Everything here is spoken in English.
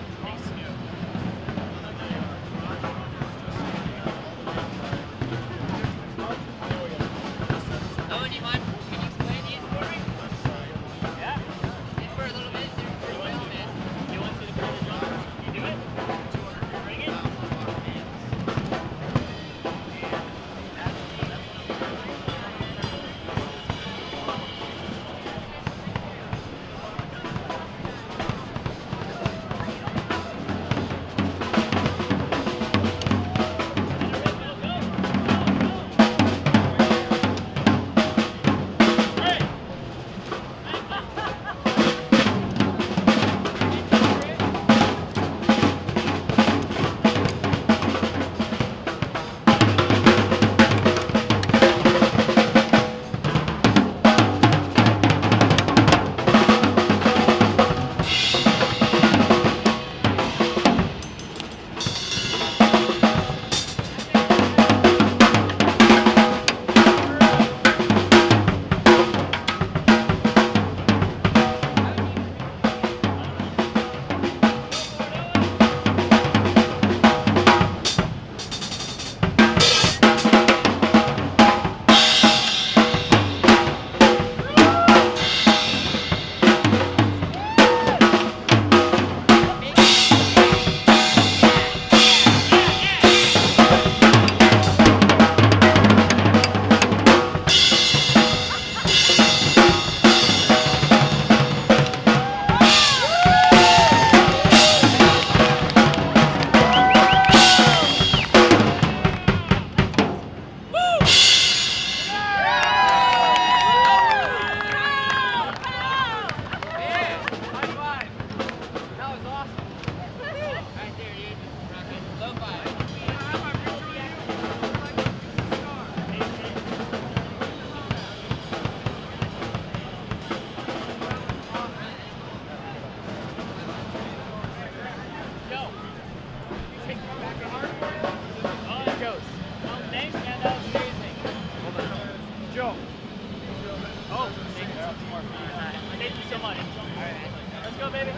makes Oh, thank you. So much. All right. Let's go, baby.